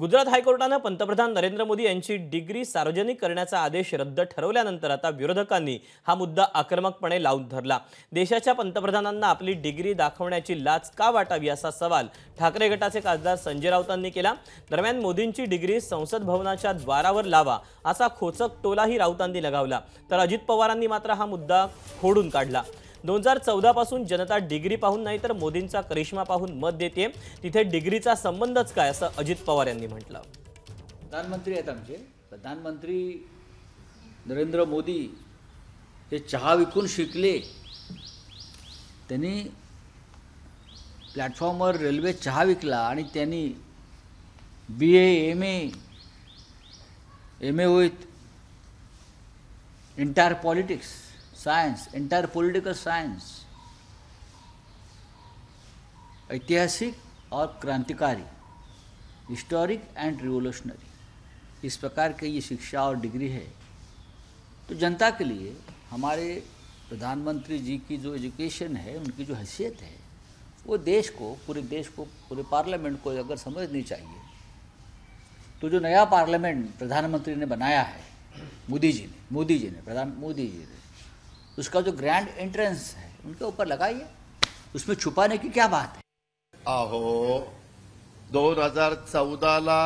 गुजरात हायकोर्टानं पंतप्रधान नरेंद्र मोदी यांची डिग्री सार्वजनिक करण्याचा आदेश रद्द ठरवल्यानंतर आता विरोधकांनी हा मुद्दा आक्रमकपणे लावून धरला. देशाच्या पंतप्रधानांना आपली डिग्री दाखवण्याची लाच का वाटावी असा सवाल ठाकरे गटाचे खासदार संजय राऊतांनी केला. दरम्यान मोदींची डिग्री संसद भवनाच्या द्वारावर लावा असा खोचक टोलाही राऊतांनी लगावला. तर अजित पवारांनी मात्र हा मुद्दा खोडून काढला. दोन हजार चौदापासून जनता डिग्री पाहून नाही तर मोदींचा करिश्मा पाहून मत देते तिथे डिग्रीचा संबंधच काय? असं अजित पवार यांनी म्हटलं. प्रधानमंत्री आहेत आमचे. प्रधानमंत्री नरेंद्र मोदी हे चहा विकून शिकले. त्यांनी प्लॅटफॉर्मवर रेल्वे चहा विकला आणि त्यांनी B A M A M A with entire politics science entire political science ऐतिहासिक और क्रांतिकारी, हिस्टोरिक एंड रिवोल्यूशनरी। इस प्रकार की ये शिक्षा और डिग्री है। तो जनता के लिए हमारे प्रधानमंत्री जी की जो एजुकेशन है, उनकी जो हैसियत है, वो देश को, पूरे देश को, पूरे पार्लियामेंट को अगर समझनी चाहिए तो जो नया पार्लियामेंट प्रधानमंत्री ने बनाया है, मोदी जी ने, मोदी जी ने, प्रधान, मोदी जी ने उसका जो ग्रैंड एंट्रेंस है उनके ऊपर लगाइए। उसमें छुपाने की क्या बात है? अहो दोन हजार चौदाला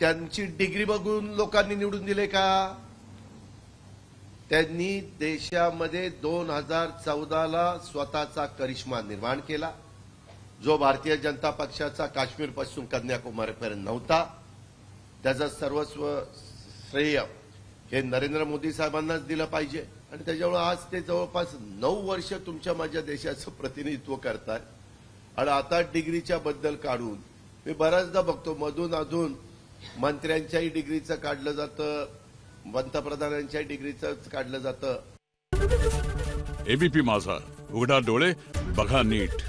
त्यांची डिग्री बघून लोकांनी निवडून दिले का? त्यांनी देशामध्ये दोन हजार चौदाला स्वतःचा करिश्मा निर्माण केला जो भारतीय जनता पक्षाचा काश्मीरपासून कन्याकुमारीपर्यंत नव्हता. त्याचं सर्वस्व श्रेय हे नरेंद्र मोदी साहेबांनाच दिलं पाहिजे. आणि त्याच्यामुळे आज ते जवळपास नऊ वर्ष तुमच्या माझ्या देशाचं प्रतिनिधित्व करतात आणि आता डिग्रीच्या बद्दल काढून मी बऱ्याचदा बघतो मधून अधून मंत्र्यांच्याही डिग्रीचं काढलं जातं पंतप्रधानांच्याही डिग्रीचं काढलं जातं. एबीपी माझा. उघडा डोळे बघा नीट.